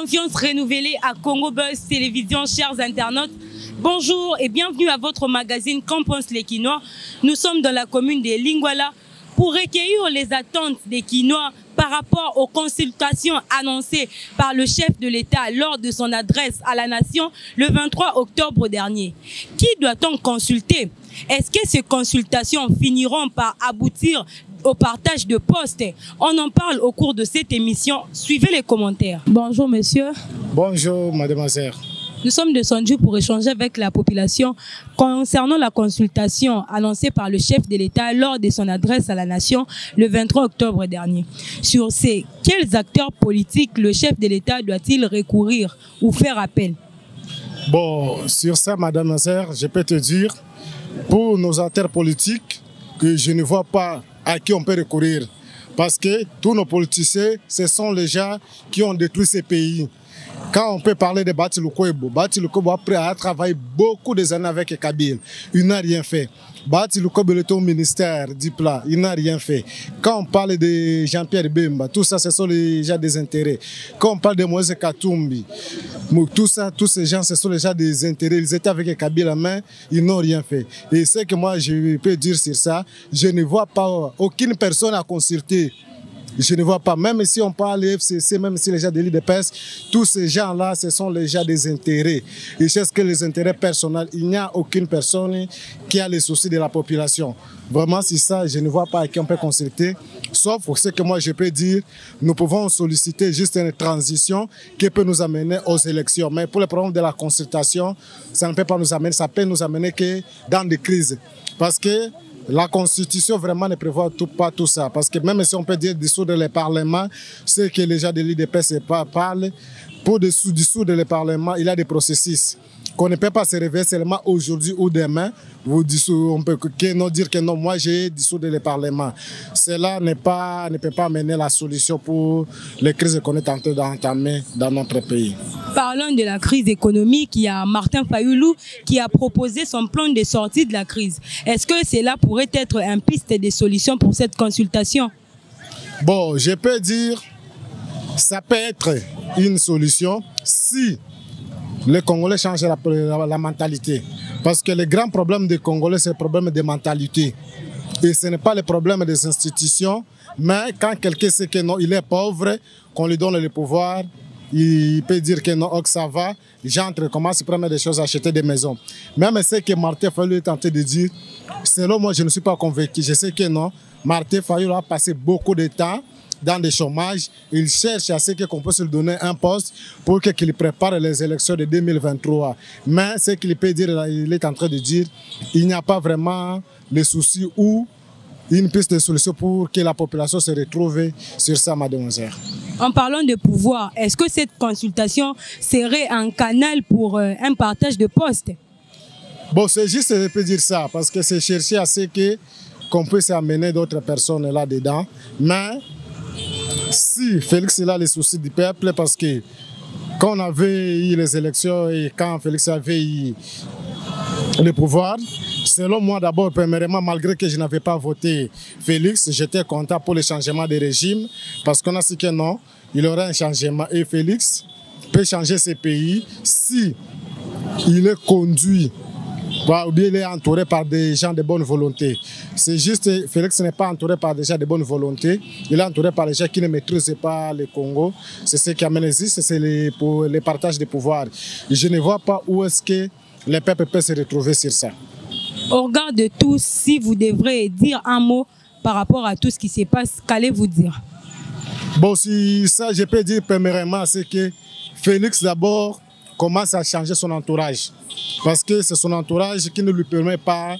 confiance renouvelée à Congo Buzz Télévision, chers internautes. Bonjour et bienvenue à votre magazine Qu'en pensent les Quinois Nous sommes dans la commune de Lingwala pour recueillir les attentes des Quinois par rapport aux consultations annoncées par le chef de l'État lors de son adresse à la nation le 23 octobre dernier. Qui doit-on consulter? Est-ce que ces consultations finiront par aboutir au partage de postes On en parle au cours de cette émission. Suivez les commentaires. Bonjour monsieur. Bonjour mademoiselle. Nous sommes descendus pour échanger avec la population concernant la consultation annoncée par le chef de l'État lors de son adresse à la nation le 23 octobre dernier. Sur ces, quels acteurs politiques le chef de l'État doit-il recourir ou faire appel? Bon, sur ça, madame Nasser, je peux te dire, pour nos acteurs politiques, que je ne vois pas à qui on peut recourir. Parce que tous nos politiciens, ce sont les gens qui ont détruit ces pays. Quand on peut parler de Bati Lukwebo, Bati Lukwebo après a travaillé beaucoup des années avec Kabyle. Il n'a rien fait. Bati Lukwebo était au ministère du plat. Il n'a rien fait. Quand on parle de Jean-Pierre Bemba, tout ça, ce sont les gens des intérêts. Quand on parle de Moïse Katumbi, tout ça, tous ces gens, ce sont les gens des intérêts. Ils étaient avec Kabila, mais ils n'ont rien fait. Et ce que moi, je peux dire sur ça, je ne vois pas aucune personne à consulter je ne vois pas. Même si on parle FCC, même si les gens de l'IDPS, tous ces gens-là, ce sont les gens des intérêts. Ils cherchent que les intérêts personnels. Il n'y a aucune personne qui a les soucis de la population. Vraiment, c'est ça, je ne vois pas à qui on peut consulter. Sauf pour ce que moi je peux dire, nous pouvons solliciter juste une transition qui peut nous amener aux élections. Mais pour le problème de la consultation, ça ne peut pas nous amener, ça peut nous amener que dans des crises. Parce que la Constitution vraiment ne prévoit pas tout ça. Parce que même si on peut dire dissoudre le Parlement, c'est que les gens de l'IDPS parlent. Pour dissoudre le Parlement, il y a des processus qu'on ne peut pas se réveiller seulement aujourd'hui ou demain. Vous on peut que non, dire que non, moi j'ai dissous le Parlement. Cela pas, ne peut pas amener la solution pour les crises qu'on est en train d'entamer dans notre pays. Parlons de la crise économique. Il y a Martin Fayoulou qui a proposé son plan de sortie de la crise. Est-ce que cela pourrait être un piste de solution pour cette consultation? Bon, je peux dire, ça peut être une solution si les Congolais changent la, mentalité. Parce que le grand problème des Congolais, c'est le problème de mentalité. Et ce n'est pas le problème des institutions, mais quand quelqu'un sait que non, il est pauvre, qu'on lui donne le pouvoir, il peut dire que non, que ça va, j'entre, commence à prendre des choses, acheter des maisons. Même ce que Martin Fayou est tenté de dire, selon moi, je ne suis pas convaincu. Je sais que non, Martin Fayou a passé beaucoup de temps dans des chômages. Il cherche à ce qu'on puisse lui donner un poste pour qu'il prépare les élections de 2023. Mais ce qu'il peut dire, il est en train de dire, il n'y a pas vraiment les soucis ou une piste de solution pour que la population se retrouve sur ça, mademoiselle. En parlant de pouvoir, est-ce que cette consultation serait un canal pour euh, un partage de postes? Bon, c'est juste, je peux dire ça, parce que c'est chercher à ce que qu'on puisse amener d'autres personnes là-dedans. Mais si Félix a les soucis du peuple, parce que quand on avait eu les élections et quand Félix avait eu le pouvoir, selon moi d'abord, premièrement, malgré que je n'avais pas voté Félix, j'étais content pour le changement de régime, parce qu'on a dit que non, il y aura un changement. Et Félix peut changer ce pays si il est conduit ou bien il est entouré par des gens de bonne volonté. C'est juste, Félix n'est pas entouré par des gens de bonne volonté, il est entouré par des gens qui ne maîtrisent pas le Congo. C'est ce qui amène ici, c'est les, les partages de pouvoir. je ne vois pas où est-ce que les peuples peuvent se retrouver sur ça. Au regard de tous, si vous devrez dire un mot par rapport à tout ce qui se passe, qu'allez-vous dire? Bon, si ça, je peux dire premièrement, c'est que Félix d'abord commence à changer son entourage. Parce que c'est son entourage qui ne lui permet pas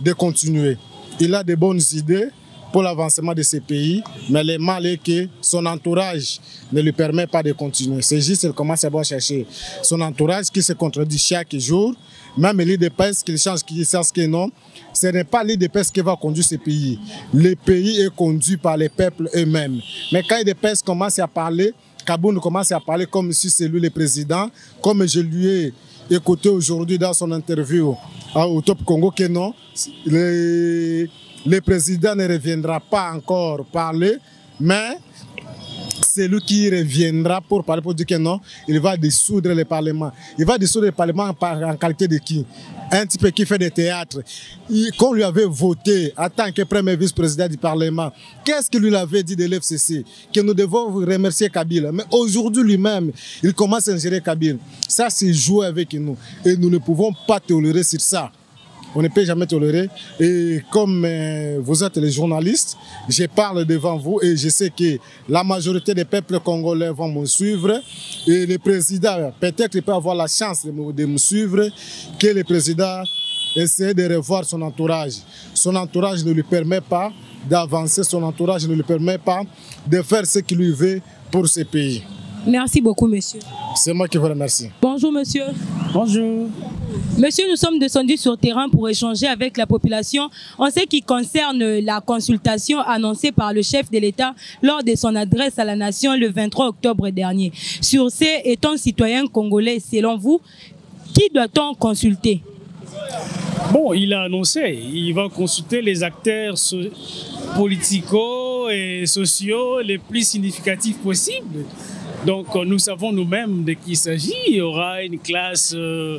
de continuer. Il a de bonnes idées pour l'avancement de ce pays, mais le mal est que son entourage ne lui permet pas de continuer. C'est juste qu'il commence à chercher son entourage qui se contredit chaque jour. Même l'IDPS qu'il change, qu'il sache que non, ce n'est pas l'IDPS qui va conduire ce pays. Le pays est conduit par les peuples eux-mêmes. Mais quand l'IDPS commence à parler, Kaboun commence à parler comme si c'est lui le président, comme je lui ai écouté aujourd'hui dans son interview au Top Congo que non, le, le président ne reviendra pas encore parler, mais c'est lui qui reviendra pour parler, pour dire que non, il va dissoudre le Parlement. Il va dissoudre le Parlement en qualité de qui? Un type qui fait des théâtres. Qu'on lui avait voté en tant que premier vice-président du Parlement, qu'est-ce qu'il lui avait dit de l'FCC Que nous devons remercier Kabila. Mais aujourd'hui lui-même, il commence à ingérer Kabila. Ça, c'est jouer avec nous. Et nous ne pouvons pas tolérer sur ça on ne peut jamais tolérer. Et comme euh, vous êtes les journalistes, je parle devant vous et je sais que la majorité des peuples congolais vont me suivre. Et le président, peut-être peut avoir la chance de me, suivre, que le président essaie de revoir son entourage. Son entourage ne lui permet pas d'avancer, son entourage ne lui permet pas de faire ce qu'il lui veut pour ce pays. Merci beaucoup, monsieur. C'est moi qui vous remercie. Bonjour, monsieur. Bonjour. Monsieur, nous sommes descendus sur terrain pour échanger avec la population en ce qui concerne la consultation annoncée par le chef de l'État lors de son adresse à la nation le 23 octobre dernier. Sur ces étant citoyen congolais, selon vous, qui doit-on consulter? Bon, il a annoncé, il va consulter les acteurs politico et sociaux les plus significatifs possibles. Donc nous savons nous-mêmes de qui il s'agit. Il y aura une classe... Euh,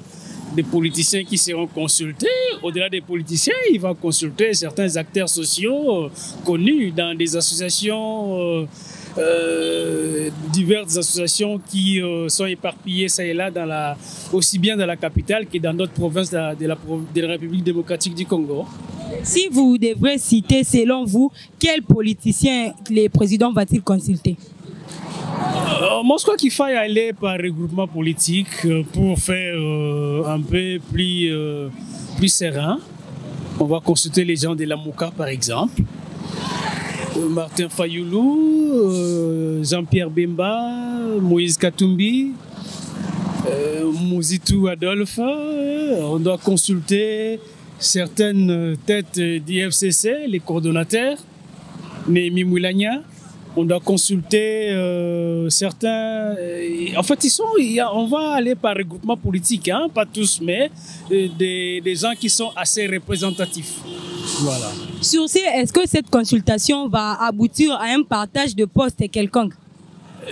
des politiciens qui seront consultés. Au-delà des politiciens, il va consulter certains acteurs sociaux euh, connus dans des associations, euh, euh, diverses associations qui sont éparpillées ça et là, dans la, aussi bien dans la capitale que dans d'autres provinces de la, de la République démocratique du Congo. Si vous devrez citer, selon vous, quels politiciens le président va-t-il consulter? Euh, moi, je crois qu'il faut aller par regroupement politique euh, pour faire euh, un peu plus, plus serein. On va consulter les gens de la Mouka, par exemple. Martin Fayoulou, Jean-Pierre Bemba, Moïse Katumbi, Mouzitou Adolphe. On doit consulter certaines têtes d'IFCC, les coordonnateurs, Némi Moulania on doit consulter euh, certains. Euh, en fait, ils sont, on va aller par regroupement politique, hein, pas tous, mais euh, des, des, gens qui sont assez représentatifs. Voilà. Sur ce, est-ce que cette consultation va aboutir à un partage de postes quelconque?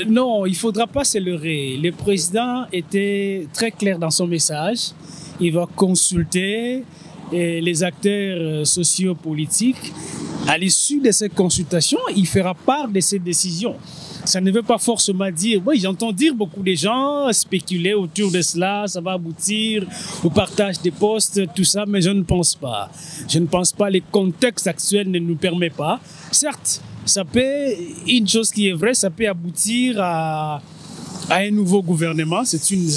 Non, il ne faudra pas se leurrer. Le président était très clair dans son message. Il va consulter les acteurs sociopolitiques à l'issue de cette consultation, il fera part de ses décisions. Ça ne veut pas forcément dire, oui, j'entends dire beaucoup de gens spéculer autour de cela, ça va aboutir au partage des postes, tout ça, mais je ne pense pas. Je ne pense pas, le contexte actuel ne nous permet pas. Certes, ça peut, une chose qui est vraie, ça peut aboutir à, un nouveau gouvernement, c'est une,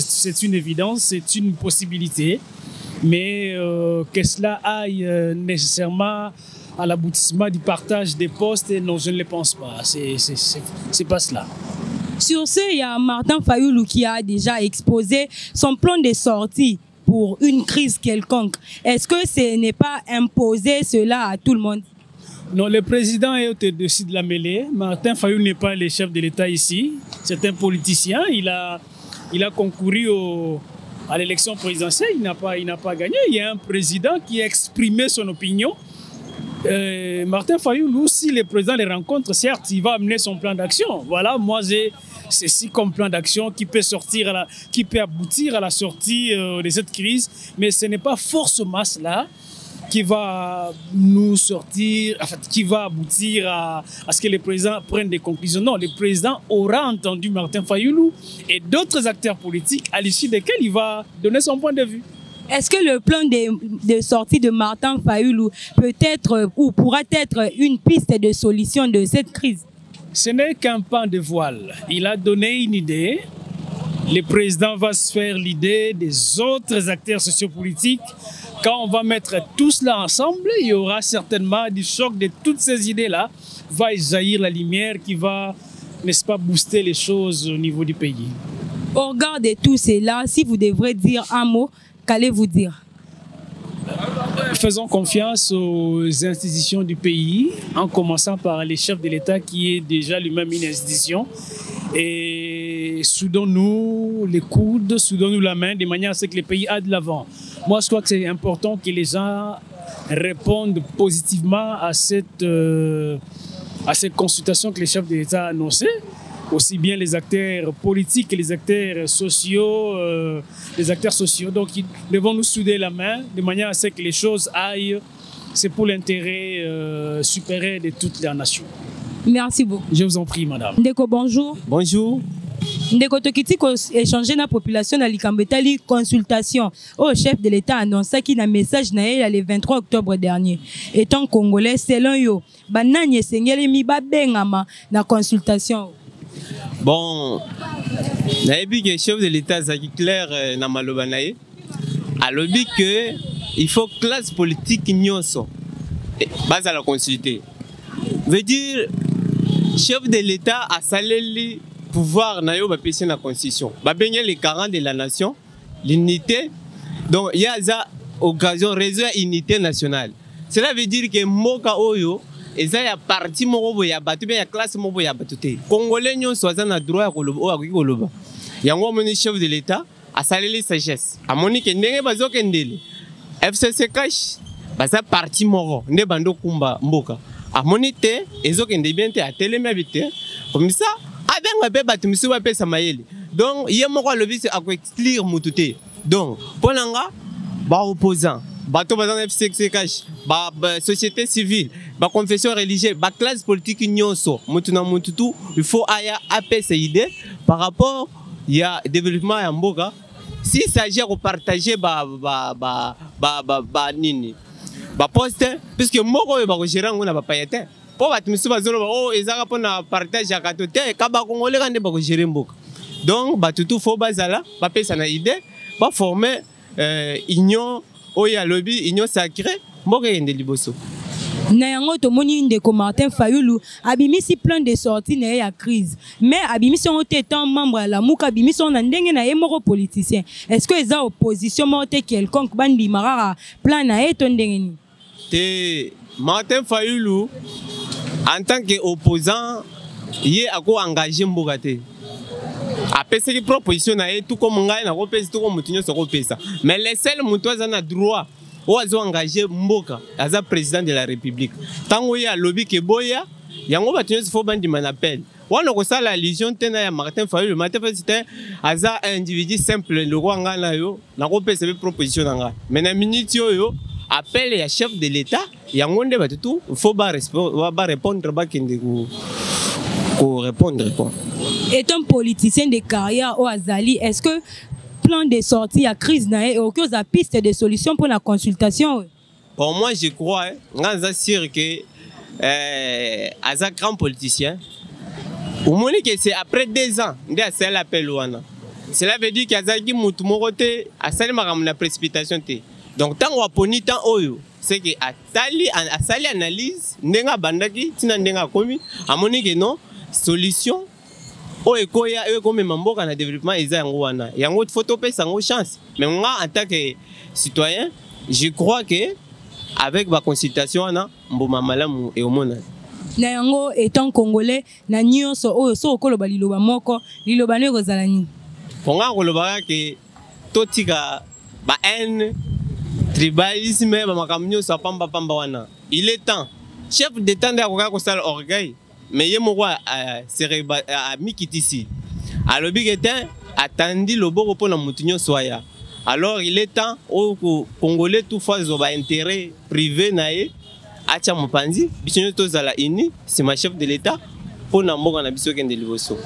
une évidence, c'est une possibilité, mais euh, que cela aille euh, nécessairement à l'aboutissement du partage des postes, non, je ne le pense pas. C'est pas cela. Sur ce, il y a Martin Fayoulou qui a déjà exposé son plan de sortie pour une crise quelconque. Est-ce que ce n'est pas imposer cela à tout le monde? Non, le président est au-dessus de la mêlée. Martin Fayoulou n'est pas le chef de l'État ici. C'est un politicien. Il a, il a concouru au, à l'élection présidentielle. Il n'a pas, pas gagné. Il y a un président qui a exprimé son opinion euh, Martin Fayoulou, si le président les rencontre, certes, il va amener son plan d'action. Voilà, moi j'ai ceci comme plan d'action qui peut sortir, qui peut aboutir à la sortie euh, de cette crise, mais ce n'est pas forcément cela qui va nous sortir, qui va aboutir à, à, ce que le président prenne des conclusions. Non, le président aura entendu Martin Fayoulou et d'autres acteurs politiques à l'issue desquels il va donner son point de vue. Est-ce que le plan de, sortie de Martin Fayoulou peut être ou pourra être une piste de solution de cette crise? Ce n'est qu'un pan de voile. Il a donné une idée. Le président va se faire l'idée des autres acteurs sociopolitiques. Quand on va mettre tout cela ensemble, il y aura certainement du choc de toutes ces idées-là. Va jaillir la lumière qui va, n'est-ce pas, booster les choses au niveau du pays. Au regard de tout cela, si vous devrez dire un mot, qu'allez-vous dire? Faisons confiance aux institutions du pays, en commençant par les chefs de l'État qui est déjà lui-même une institution. Et soudons-nous les coudes, soudons-nous la main de manière à ce que le pays aille de l'avant. Moi, je crois que c'est important que les gens répondent positivement à cette, euh, à cette consultation que les chefs de l'État ont annoncée. Aussi bien les acteurs politiques que les acteurs sociaux, euh, les acteurs sociaux. Donc, ils devront nous souder la main de manière à ce que les choses aillent. C'est pour l'intérêt euh, supérieur de toute la nation. Merci beaucoup. Je vous en prie, madame. Ndeko, bonjour. Bonjour. ndeko tokiti koéchange na population na likambo etali consultation oyo chef de l'état annonçaki na message na ye ya le 23 octobre dernier étant congolais selon yo banani esengelemi babengama na consultation bon nayebi ke chef de l'état azalaki clair eh, na maloba na ye? Alobi ke il faut classe politique nyonso. Bazala consulte veut dire chef de l'état asaleli pouvoir na yo bapesi na constitution. Babengi les 40 de la nation l'unité. Donc ye aza occasion réseau ya unité nationale. Cela veut dire ke mboka oyo eza ya parti moko boye ya bato bien ya classe moko boye ya bato te. Congolais nyonso aza na droit ya koloba oyo akoki koloba. Yango amoni chef de l'état asaleli sagesse. Amoni ke ndenge bazokendele fcc cash baza parti moko nde bando kumba mboka. Amoni te ezokende bien te atelemi abi te. Ça abenga mpe bato misusu bapesa mayele. Donc ye moko alobi akoexclire mutu te. Donc mpo na nga baopposant bato baza na fcc cash basociété civile baconfession religieuse politique il faut aya apesa idée par rapport ya développement ya mboka. S'il s'agit na bapaya te mpo bato partage donc bato tu fo bazala bapesa na idée euh, union oyo alobi union sacré mboka ekende liboso. Na yango tomoni ndeko martin fayulu abimisi plein de sorti na ye ya crise. Mais abimisi yango te etant membre ya lamuka abimisi yango na ndenge na ye moko politicien. Est ce que eza opposition moko te quelconque? Bandima kaka plan na ye to ndenge nini? Te martin fayulu en tant que opposant ye akoengage mboka te apesaki proposition na ye tu komo ngai nakopesa tu komo motu nyonso akopesa mais le seul motu aza na droit oyo azoengage mboka aza président de la république. Ntango ye alobi ke boya yango bato nyonso fo bandima na pele wana kosala allusion te na ya martin martin aza individu simple lokwa ngai na yo nakopesa mpe proposition na mais na minute oyo chef de l'état yango nde bato tu fo korépondre quoi. Étant politicien de carrière oyo azali est ce que plan de sortie ya crise okoki oza piste de solution mpo na consultation? Bon moi je crois nga aza sûr ke euh, aza grand politicien omoni ke c'est après deux ans nde asali appel wana cela veut dire te asali makambo na précipitation donc ntango aponi ntan oyo c'est atali asali analyse ndenge abandaki ntina ndenge akomi amoni ke non solution? Oyo ekoya oyo ekomema mboka na développement eza yango wana. Yango fo topesa yango chance. Mais nga en tant que citoyen je crois que avec baconsultation wana mbuma malamu eomona na yango étant congolais na nyonso oyo so okoloba liloba moko liloba no ekozala nini? Mpo nga kolobaka ke totika bahaine tribalisme bamakambo nyonso apambapamba wana. Il est temps. Chef d'état nde akokaka kosala orgueil mais ye moko amikitisi alobi ke te atandi loboko mpona motu nyonso aya alors il est temps oyo congolais tout fois zo baintérêt privé na ye atya mopanzi biso nyonso tozala uni nsima chef de l'état mpona mboka na biso okende liboso.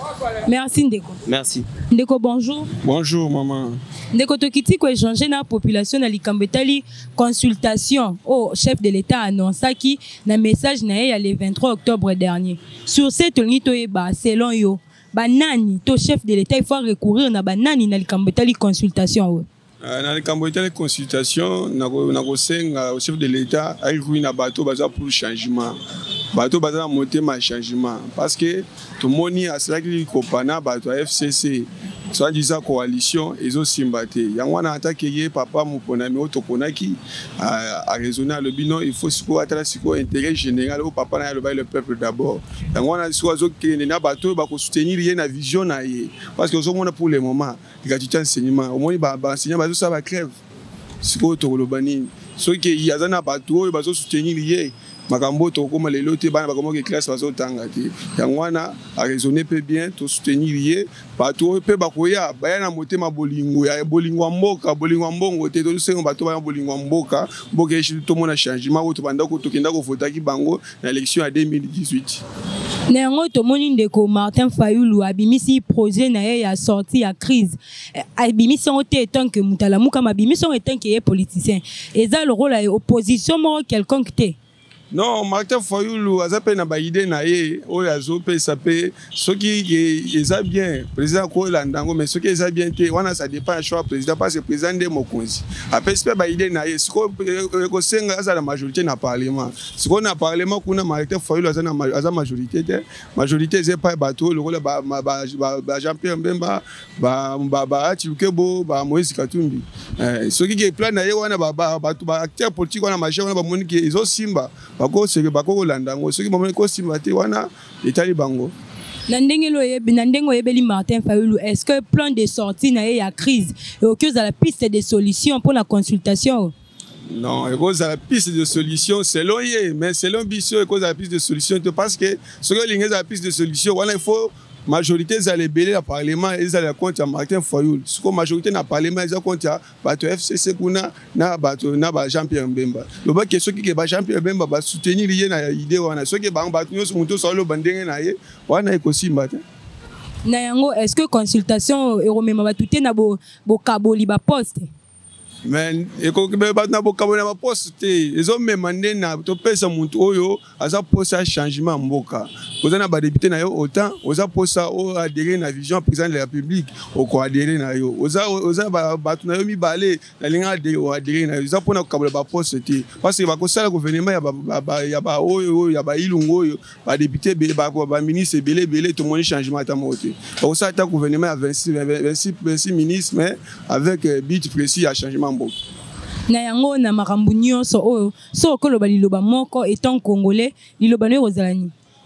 Merci ndeko. Merci. Ndeko bonjour. Bonjour mama ndeko tokiti koéchange na population na likambo etali consultation. Oyo chef de l'état annonçaki na message na ye ya le 23 octobre dernier. Sur ce tolingi toyeba selon yo banani to chef de l'état ifo recourir na banani na likambo etali consultation oyo na likambo etali consultation nakosenga chef de l'état aikoki na bato baza pour changement. Bato baza na motema ya changement. Parce que tomoni asalaki kopana bato ya fcc soi-disant coalition ezosimba te yango wana atake ye papa moponami oyo toponaki araisonne alobi non il faut sikoyo atala sikoyo intérêt général. Oyo papa na ye alobaki le peuple d'abord. Yango wana sikoyo azokende na bato oyo bakosoutenir ye na vision na ye parce que ozomona pour le moment. Gratuité enseignement omoni baenseignant bazosala bacrève sikoyo tokoloba nini soki aza na bato oyo bazosoutenir ye makambo oyo tokokóma lelo te bana bakomaki classe bazotanga te. Yango wana araisonne mpe bien tosoutenir ye. Bato oyo bakoya baya na motema bolingo ya bolingo ya mboka bolingo ya mbongo te. Tosenga bato baya bolingo ya mboka. Mboka eshili tomona changement oyo tobanda tokenda kovotaki bango na élection ya 2018 na yango tomoni ndeko martin projet sorti crise. Eh, politicien. Opposition moko quelconque non martin fayulu aza mpe na baide na ye oyo azopesa mpe soki eza bien président akolanda yango mais soki eza bien te wana ça dépend ya choix président parce que président nde mokonzi. Apesi mpe baide na ye sikoyo e- ekosenga azala majorité na parlement. Sikoyo na parlement kuna martin fayulu aza majorité te. Majorité eza epai bato oyo lokola ba- ba- ba- ba- ba jean pierre mbemba baati lukebo ba moïse katumbi. Eh, soki ke plan na ye wana ba- ba- bato baacteur politique wana majeur wana bamoni ke ezosimba bakokolanda yango soki bamoni kosimba te wana etali bango. Na ndenge oyebi na ndenge oyebeli martin fayulu est ce que plan de sortie na ye ya crise ekoki ozala piste de solution mpona consultation? Oyo non ekozala piste de solution selon ye mais selon biso ekozala piste de solution te parce que soki olingi ezala piste de solution wana il faut majorité ezala ebele na parlement ezala compte ya martin fayul sikoyo majorité na parlement eza compte ya bato ya fcc kuna na bato na ba jean pierre mbemba lobaki soki ke ba jean pierre mbemba basoutenir ye na ide wana soki bango bato nyonso moto oso aloba ndenge na ye wana ekosimba te na yango est ce que consultation ekomema bato te na bo- bokaboli baposte mais ekoki be bato na bokambo na baposte te ezomema nde na topesa motu oyo aza changement ya mboka oza na badepute na yo autant oza oyo na vision ya président de la république okoadere na yo oza oza ba- bato na yo mibale nalingi adere oadere na yo eza mpona kokabola baposte te parce que bakosala gouvernement ya ba- ba- ba- ya baoyo oyo ya bailungu oyo badepute ebele ba- baministre ebele ebele tomoni changement ata moko te bakosala ata gouvernement ya 26 26 26 ministres mais avec but précis ya changement mboka na na makambo nyonso oyo so etant congolais liloba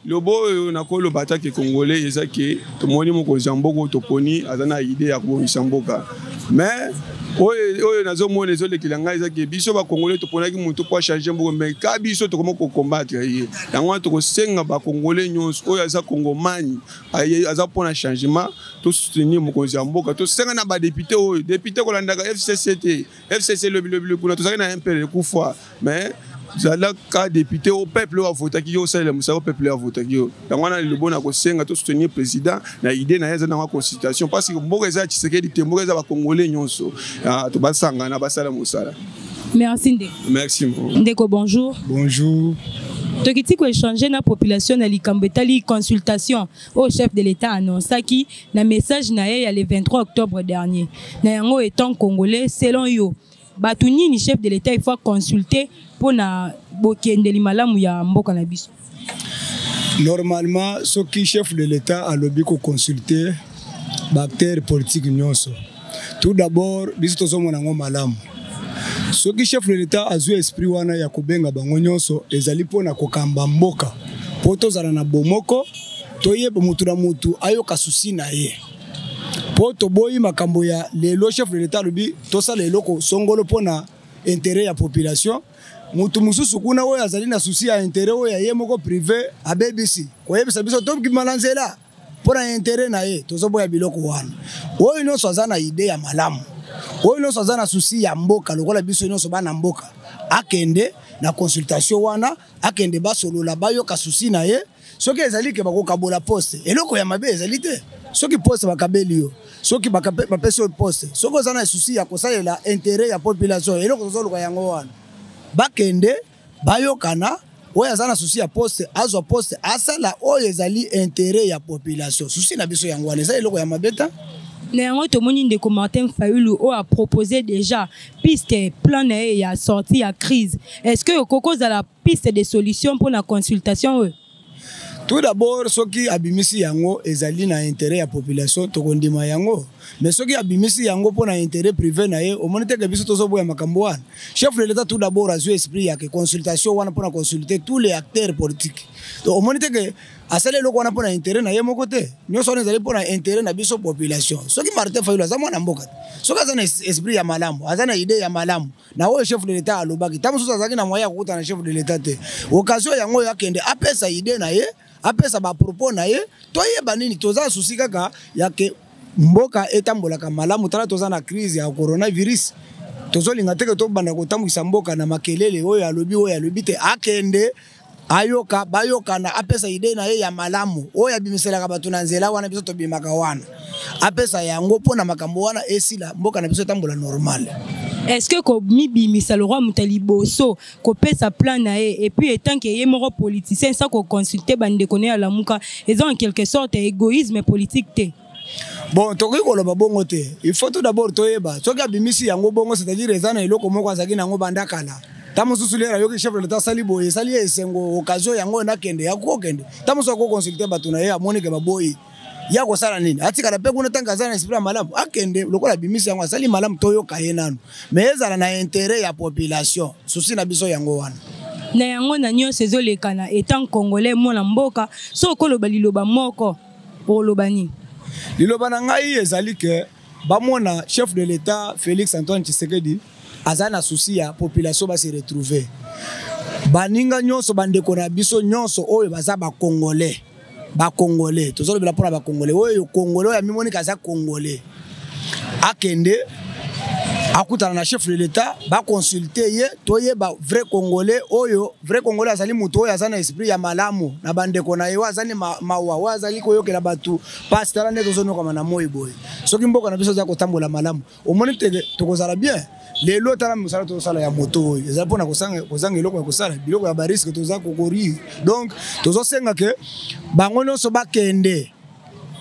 lobo oyo nakoloba atake congolais eza ke tomoni mokonzi ya mboka oyo toponi aza na ide ya kobongisa mboka. Mais oyo nazomona ezolekela ngai eza ke biso bacongolais toponaki motu po achange mboka mais ka biso tokoma kokombattre ye. Yango wana tokosenga bacongolais nyonso. Oyo aza congomani aye- aza mpona changement tosoutenir mokonzi ya mboka. Tosenga na badepute oyo. Depute kolandaka fcc te fcc lobilobi kuna tozalaki na mpele ekufa mais zalaka député au peuple oyo avotaki yo osalela mosala o peuple oyo avotaki yo. Yango wana lilobo na kosenga tosoutenir président na idée na ye eza nango consultation parce que mboka eza ya tshisekedi te mboka eza bacongolais nyonso Ah, to basangana basala mosala merci ndeko merci ndeko bonjour. Bonjour. tokiti koéchange na population na likambo etali consultation oyo chef de l'état annonçaki na message na ye ya le 23 octobre dernier. Na yango étant congolais selon yo bato nini chef de l'état ifa consulte mpona bokendeli malamu ya mboka na biso. Normalement soki chef de l'état alobi koconsulte baacteur politique nyonso. Tout d'abord biso tozomona yango malamu. Soki chef de l'état azwi esprit wana ya kobenga bango nyonso ezali mpona kokamba mboka. Mpo tozala na bomoko toyeba motu na motu ayoka susi na ye mpo toboyi makambo ya lelo chef de l'état alobi tosala eloko songolo mpona intere ya population. Mutu mosusu kuna oyo azali na susi ya intere oyo ya ye moko privé abebisi. Koyebisa biso tobima na nzela mpo na intere na ye tozoboya biloko wana. Oyo nyonso aza na ide ya malamu. Oyo nyonso aza na susi ya mboka lokola biso nyonso bana mboka. Akende na consultation wana akende basolola bayoka susi na ye. Soki ezali ke bakokabola poste eloko ya mabe ezali te soki poste bakabeli yo soki bapesi yo poste soki oza na susi ya kosalela intere ya population eloko tozoluka yango wana. Bakende bayokana oyo aza na susi ya poste azwa poste asala oyo ezali intere ya population. Susi na biso yango wana eza eloko ya mabe ta na yango tomoni ndeko martin fayulu oyo apropose déjà piste plan ya crise. Est ce que okoki ozala piste de solution mpona consultation tout d'abord soki abimisi yango ezali na intérêt ya population tokondima yango. Mais soki abimisi yango mpo na intérêt privé na ye omoni teke biso tozoboya makambo wana. Chef de l'état tout d'abord azwi esprit yake consultation wana mpo na consulter tous les acteurs politiques. Omoni teke asali eloko wana mpo na intérêt na ye moko te. Nyonso wana ezali mpo na intérêt na biso population. Soki martin fayulu aza mwana mboka te. Soki aza na es- esprit ya malamu aza na idée ya malamu na oyo chef de l'état alobaki ta mosusu azalaki na moyen ya kokuta na chef de l'état te occasion yango oyo akende apesa idée na ye apesa bapropos na ye toyeba nini? Toza susi kaka yake mboka etambolaka malamu tala toza na crise ya coronavirus. Tozolinga teke tobanda kotambwisa mboka na makelele oyo alobi oyo alobi te akende ayoka bayokana apesa ide na ye ya malamu. Oyo abimiselaka bato na nzela wana biso tobimaka wana. Apesa yango mpo na makambo wana esila mboka na biso etambola normal. Est-ce komibimisa le roi moto ya liboso kopesa plan na ye? Et puis etanke ye moko politicien sa koconsulte bandeko ne ya lamuka eza en quelque sorte égoïsme politique te. Bon tokoki koloba bongo te. Il faut tout d'abord toyeba. Soki abimisi yango bongo c'est-à-dire eza na eloko moko azalaki nango banda kala ta mosusu lera yoki chef de l'état asali boye esali ye esengo occasion yango oyo nakende yakokende ta mosusu akoconsulte bato na ye amonike baboyi. Ya kosala nini? Atikala mpe kuna ntango aza na esprit ya malamu akende. Lokola abimisi yango asali malamu toyoka ye nanu. Mais ezala na intérêt ya population. Susi na biso yango wana. Na yango na nyonso ezolekana etant congolais mwana mboka. So okoloba liloba moko oloba nini? Liloba na ngai ezali ke bamona chef de l'état félix antoine tshisekedi aza na susi ya population base retrouve. Baninga nyonso bandeko na biso nyonso oyo baza bakongolais bakongolais tozolobela mpona bakongolais oyo kongolais oyo amimonika aza kongolais akende akutana na chef de l'état baconsulte ye toyeba vrai congolais oyo vrai congolais azali moto oyo aza na esprit ya malamu. Na bandeko na ye oyo azali ma- mawa oyo azali koyokela bato pasi tala nde tozonokama na moi boye. Soki mboka na biso eza kotambola malamu omoni teke tokozala bien lelo tala mosala tozosala ya moto oyo. Ezali mpona kozanga eloko ya kosala. Biloko ya bariske toza kokorir. Donc tozosenga ke bango nyonso bakende.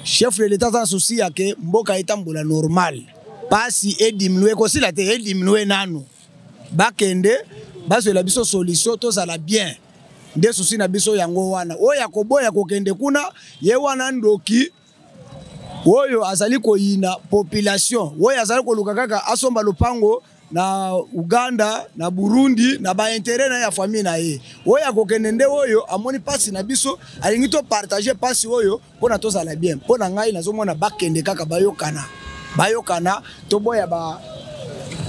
Chef de l'état aza na susi yake mboka etambola normal. Pasi ediminue kosila te ediminue nanu. Bakende bazwela biso solution tozala bien. Nde susi na biso yango wana. Oyo ya koboya kokende kuna ye wana ndoki oyo azali koyina population. Oyo azali koluka kaka asomba lopango na uganda na burundi na baintere na ye ya famille na ye. Oyo akokende nde oyo amoni mpasi na biso alingi topartage mpasi oyo mpona tozala bien. Mpo na ngai nazomona bakende kaka bayokana. Bayokana toboya ba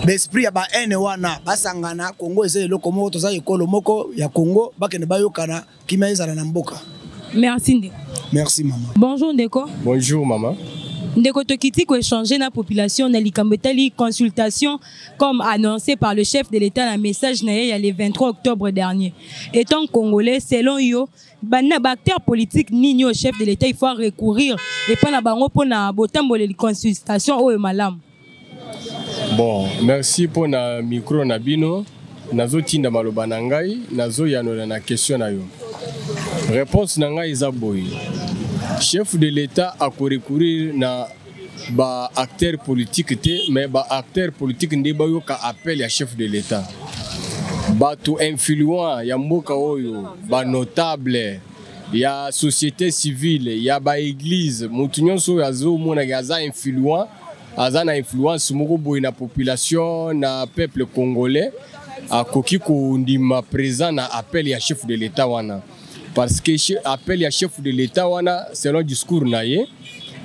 baesprit ya baene wana. Basangana kongo eza eloko moko toza ekolo moko ya kongo bakende bayokana. Kimia ezala na mboka. Merci ndeko. Merci mama bonjour ndeko. Bonjour maman. Ndeko tokiti koéchanger na population na likambo etali consultation comme annoncé par le chef de l'état na message na ya le 23 octobre dernier étant congolais selon yo bana baacteur politique nini oyo chef de l'état il faut recourir epai na bango mpona botamboleli consultation oyo malamu Bon, merci pour na micro na bino. Nazotinda maloba na ngai, nazoyanola na question na yo. Réponse na ngai eza boye. Chef de l'État akorecourir na ba acteur politique te, mais ba acteur politique nde bayoka appel ya chef de l'État. bato influent ya mboka oyo banotable ya société civile ya baeglize motu nyonso oyo azomonaka aza influent aza na influence moko boye na population na peuple congolais akoki kondima présent na appel ya chef de l'état wana parce que appel ya chef de l'état wana selon discours na ye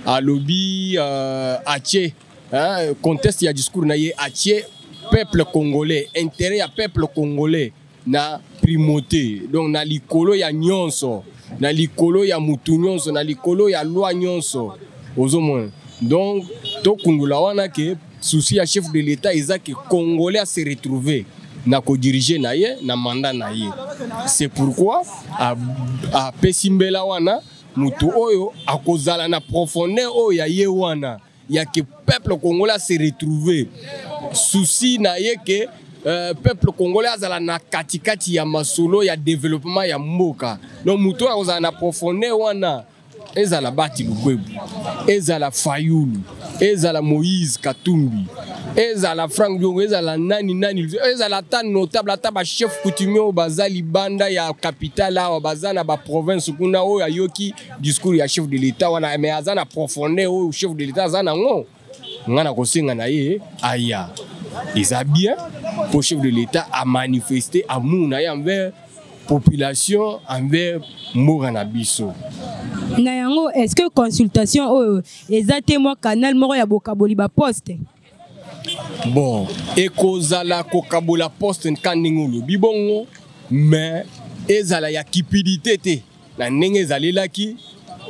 alobi uh, atie hein, conteste ya discours na ye atie peuple congolais intérêt ya peuple congolais na primauté. Donc na likolo ya nyonso na likolo ya mutu nyonso na likolo ya loi nyonso ozomona. Donc tokungula wana ke susi ya chef de l'état eza ke congolais ase retrouve na kodirige na ye na mandat na ye. C'est pourquoi apesi mbela wana moto oyo akozala na profondeur oyo ya ye wana ya ke peuple congolais ase retrouve susi na ye ke euh, peuple congolais azala na katikati ya masolo ya développement ya mboka. Donc moto oyo akozala na profondeur wana ezala bati lukwebu ezala fayulu ezala moïse katumbi ezala frank diongo ezala nani nani ezala ata notable ata bachef coutumier oyo baza libanda ya capitale awa baza na baprovince kuna oyo ayoki discours ya chef de l'état wana me aza na profondeur oyo chef de l'état aza nango. Nga na kosenga na ye aya eza bien mpo chef de l'état amanifeste amour na ye envers population envers mboka na biso na yango est ce que consultation oyo eza te mwa canal moko ya bokaboli baposte bon ekozala kokabola poste ka ndenge olobi bongo me ezala ya kipidité te. Na ndenge ezalelaki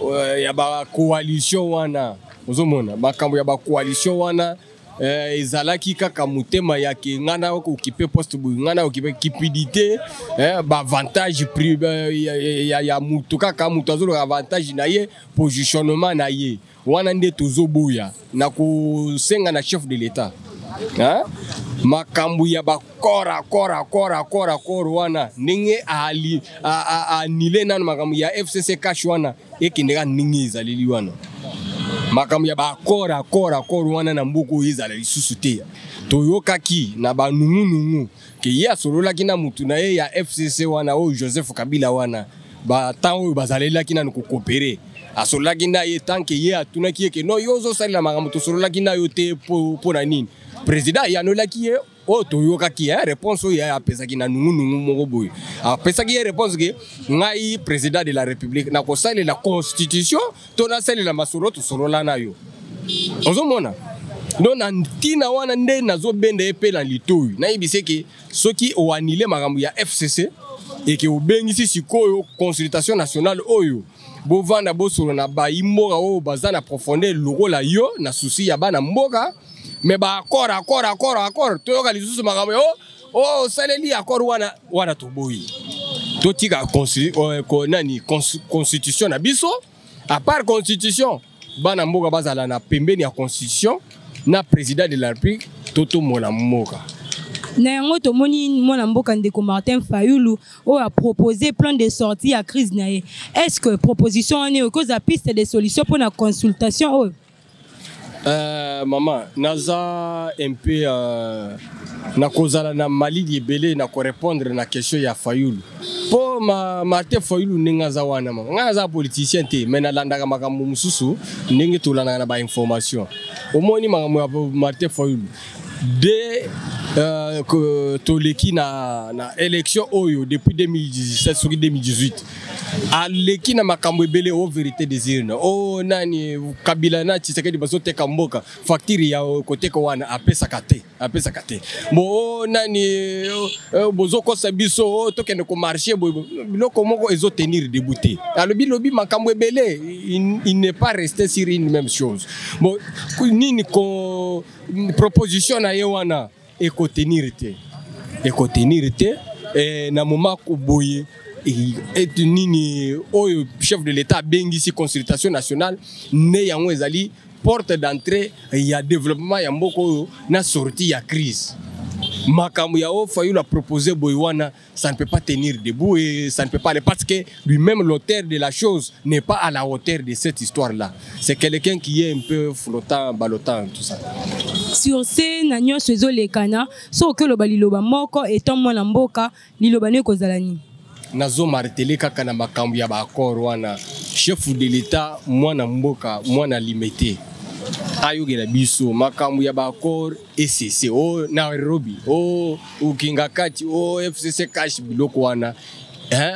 uh, ya bakoalition wana. Ozomona makambo ya bakoalition wana eh, ezalaki kaka motema yake. Ngai na okipe poste boye ngai na okipe kipidité eh, baavantage pri- ya, ya, ya mutu kaka mutu azoloka avantage na ye positionnement na ye. Wana nde tozoboya na kosenga na chef de l'état makambo ya bakor akor akor akor akor wana. Ndenge anile nano makambo ya fcc cash wana ekendeka ndenge ezaleli wana makambo ya baakor akor akor wana na mboka oyo ezala lisusu te. Toyokaki na banungunungu ke ye asololaki na mutu na ye ya fcc wana oyo joseph kabila wana. Batan oyo bazalelaki nano kokopere asololaki na ye tanke ye atunaki ye ke no yo ozosalela makambo tosololaki na yo te mpo na nini. Président ayanolaki ye oyo toyokaki ye réponse oyo ye apesaki na nungunungu moko boye. Apesaki ye réponse ke ngai président de la république nakosalela constitution to nasalela masolo tosolola na yo. Ozomona? Do na ntina wana nde nazobenda ye mpe na litoyi nayebisi eke soki oanile makambo ya fcc eke obengisi sikoyo consultation nationale oyo bovanda bosolo na bayi mboka oyo baza na profondeur lokola yo na susi ya bana mboka me baakor akor akor akor toyoka lisusu makambo ya o osaleli akor wana wana toboyi totika ko- nani cons- constitution na biso à part constitution bana mboka bazala na pembeni constitution na président de la république to tomona mboka. Na yango tomoni mwana mboka ndeko martin fayulu oyo plan de sortie ya crise na ye. Est ce que proposition wana ekozala piste de solution mpona consultation oyo Euh, mama naza un peu euh, nakozala na malili ebele na korépondre na question ya fayulu. Mpo ma, martin fayulu ndenge aza wana mama. Ngai aza politicien te me nalandaka makambo mosusu ndenge tolandaka na bainformation omoni makambo ya martin fayulu de que toleki na, na élection oyo depuis 2017 soki 2018 aleki na makambo ebele o vérité désir na o nani kabila na tshisekedi bazoteka mboka facture ya koteka wana apesaka te apesaka te. Bo o nani o- o, bozokosa biso o tokende komarché boye biloko moko ezotenir debout te. Alobi lobi makambo ebele il, n'est pas resté sur une même chose. Ku- nini ko proposition na ye wana ekotenir te. Ekotenir te eh, na moma koboye eh, ete nini oyo chef de l'état abengisi consultation nationale nde yango ezali porte d'entrée ya développement ya mboka oyo na sortie ya crise makambo ya oyo fayulu apropose boye wana ça ne peut pas tenir debout et ça ne peut pas aller parce que lui-même l'auteur de la chose n'est pas à la hauteur de cette histoire là c'est quelqu'un qui est un peu flottant ballottant tout ça. Sur ce na nyonso ezolekana soki oloba liloba moko etant mwana mboka liloba nini ekozala nini? Nazomartele kaka na makambo ya baakor wana. Chef de l'état mwana mboka mwana limete ayokela biso makambo ya baakor ecc o nairobi. O ukinga kati. O fcc cash biloko wana.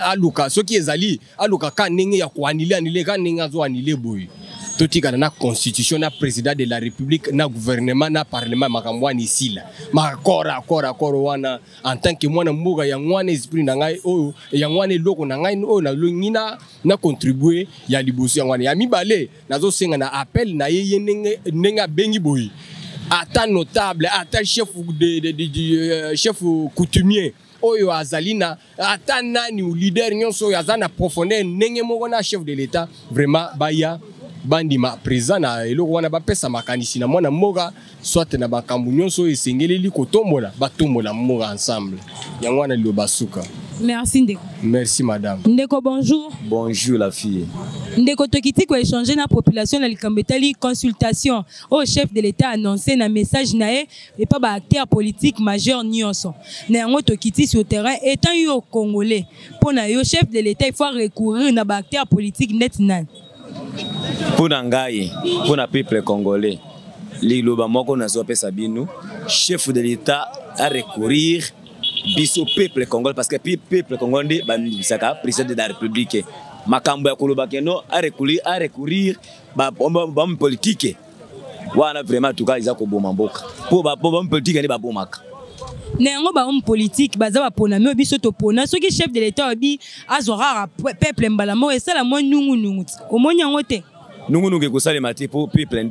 Aluka. Soki ezali aluka ka ndenge ya koanile anile ka ndenge azoanile boye totikana na constitution na président de la république na gouvernement na parlement. Makambo wana esila makor akor akor wana en tant que mwana mboka yango wana esprit na ngai oyo yango wana eloko na ngai oyo nalongi na, na contribue ya liboso yango wana ya mibale nazosenga na appel na ye ye ndenge, ndenge abengi ata notable ata chef, de, de, de, de, uh, chef coutumier oyo azali ata nani leader nyonso oyo aza na profondeur ndenge moko na chef de l'état vraiment baya bandima président na eloko wana bapesa makanisi na mwana mboka soit na makambo nyonso oyo esengeleli kotombola batombola mboka ensemble. Yango wana liloba suka. Merci ndeko. Merci madame. Ndeko bonjour. Bonjour la fille. ndeko tokiti koéchange na population na likambo etali consultation. Oyo chef de l'état annoncé na message na ye epa baacteur politique majeur nyonso. Na yango tokiti sur terrain etant yo congolais mpo na yo chef de l'état il faut recourir na baacteur politique neti nani mpo na ngai mpo na peuple congolais. Liloba moko nazopesa bino. Chef de l'état arecourir biso peuple congolais parce que peuple congolais nde bamisaka président de la république. Makambo ya koloba keno arecourir arecourir bahomme politike wana vraiment tuka eza koboma mboka. Mpo bahomme politike nde babomaka na yango bahomme politique baza baponami oyo biso topona soki chef de l'état oyebi azwa kaka peuple mbala moko esala mwa nungunungu ti. Omoni yango te. Nungunungu ekosalema te po- peuple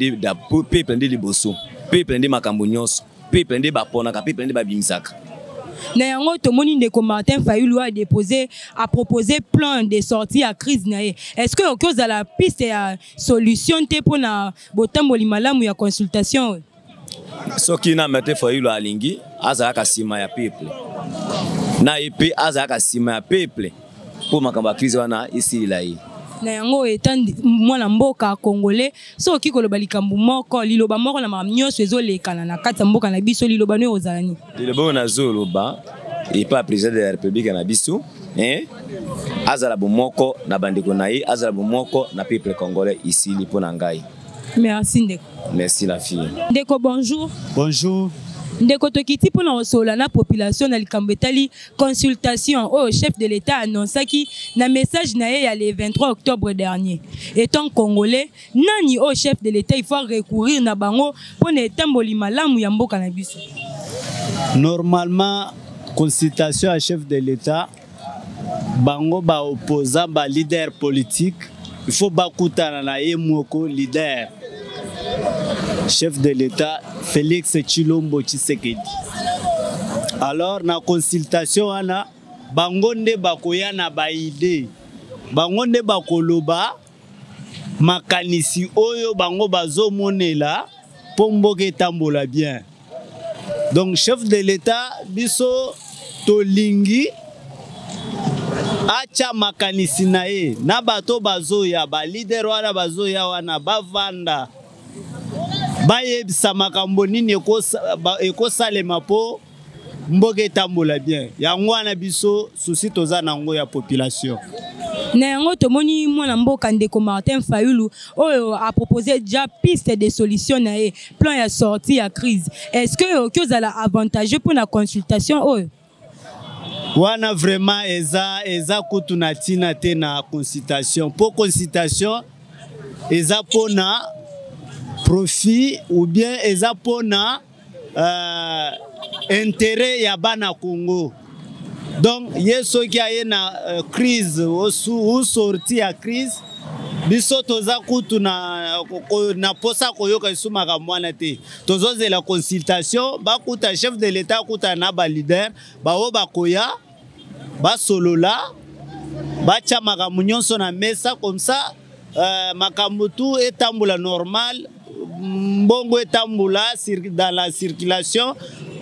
nde liboso peuple nde makambo nyonso peuple nde baponaka peuple nde babimisaka na yango tomoni ndeko martin fayulu adépose apropose plan de sortie ya crise na ye. Est ce que oki ozala piste ya solution te mpo na botamboli malamu ya consultation? oyo soki na martin fayulu alingi azalaka nsima ya peuple. Na ye mpe azalaka nsima ya peuple mpo makambo ya crise wana esilila ye. Na yango eta mwana mboka congolais so oki koloba likambo moko liloba moko na makambo nyonso ezolekana na kati ya mboka na biso liloba no ozala nini? Liloba oyo nazoloba epa ya président de la république na biso eh, azala bomoko na bandeko na ye azala bomoko na peuple congolais isili mpo na ngai merci ndeko. Merci la fille. Ndeko bonjour. Bonjour. ndeko tokiti mpona kosolola na population na likambo etali consultation. Oyo chef de l'état annonsaki na message na ye ya le 23 octobre dernier. Étant congolais nani oyo chef de l'état il faut recourir na bango mpona etamboli malamu ya mboka na biso? Normalement, consultation à chef de l'État, bango ba opposant ba leader politique, il faut bakutana na ye moko leader. Chef de l'État Félix Chilombo Tshisekedi. Alors na consultation wana bango nde bakoya na ba idée. Bango nde bakoloba makanisi oyo bango bazomonela mpo mboka etambola bien. donc chef de l'état biso tolingi atya makanisi na ye. Na bato bazoya balider wana bazoya wana bavanda. Bayebisa makambo nini ekosalema mpo mboka etambola bien. Yango wana biso susi toza nango ya population. Na yango tomoni mwana mboka ndeko martin fayulu oyo apropose déjà piste de solution na ye. Plan ya sortie ya crise. Est ce que oki ozala avantageux mpona consultation oyo wana vraiment eza eza kutu na ntina te na consultation. Mpo consultation eza mpona profit ou bien eza mpona uh, intérêt ya bana congo. Donc ye soki aye na uh, crise usorti ya crise biso toza kutu na, na posa koyoka lisu makambo wana te. Tozozela consultation bakuta chef de l'état akuta na balider baoyo bakoya basolola batya makambo nyonso na mesa ça uh, makambo tu etambola normal mbongo etambola dans la circulation.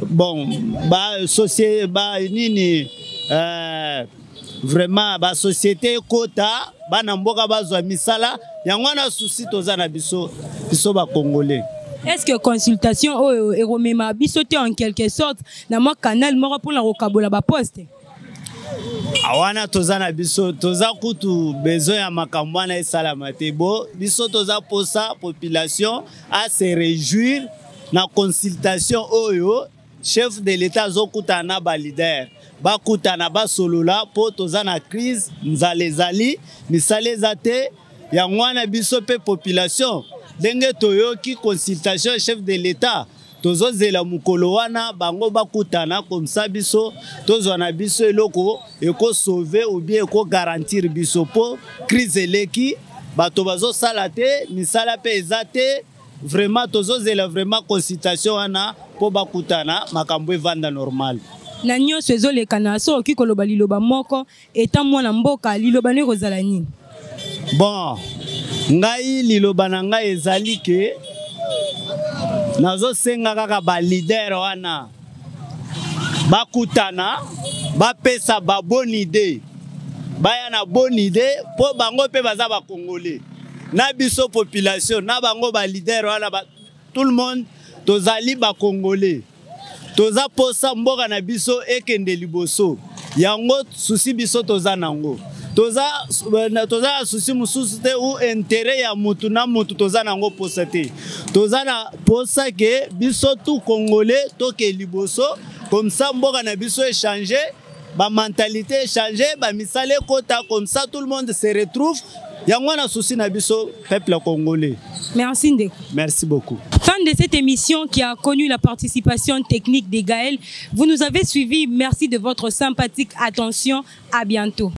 Bon ba, socie, ba nini uh, vraiment basociété ekota bana mboka bazwa misala yango wana susi toza na biso biso bakongolais est ce que consultation oyo ekomema biso te en quelque sorte na mwa canal moko mpona kokabola baposte wana toza na biso toza kutu besoin ya makambo wana esalama te. Bo biso toza posa population ase réjouir na consultation oyo chef de l'état azokutana na balider bakutana basolola mpo toza na crise nzala ezali misala eza te. Yango wana biso mpe population ndenge toyoki consultation chef de l'état tozozela mokolo wana bango bakutana komsa biso tozwa na biso eloko ekosauve ou bien ekogarantir biso mpo crise eleki. Bato bazosala te misala mpe eza te. Vraiment tozozela vraiment consultation wana mpo bakutana makambo evanda normal na nyonso ezolekana so oki koloba liloba moko eta mwana mboka liloba no ekozala nini? Bon ngai liloba na ngai ezali ke nazosenga kaka balider wana. Bakutana bapesa baboni ide baya na bonne idée mpo bango mpe baza bakongole na biso population na bango balider wana ba, tout le monde tozali bakongole toza posa mboka na biso ekende liboso. Yango susi biso toza nango. Toza na susi mosusu te u intere ya mutu na mutu toza nango posa te. Toza na posa ke biso tu kongole toke liboso ça mboka na biso échange bamentalité échange bamisala ekota ça tout le monde se retrouve yango na susi na biso peuple congolais. Merci ndeko merci beaucoup. Fin de cette émission qui a connu la participation technique des Gaël vous nous avez suivis. Merci de votre sympathique attention. À bientôt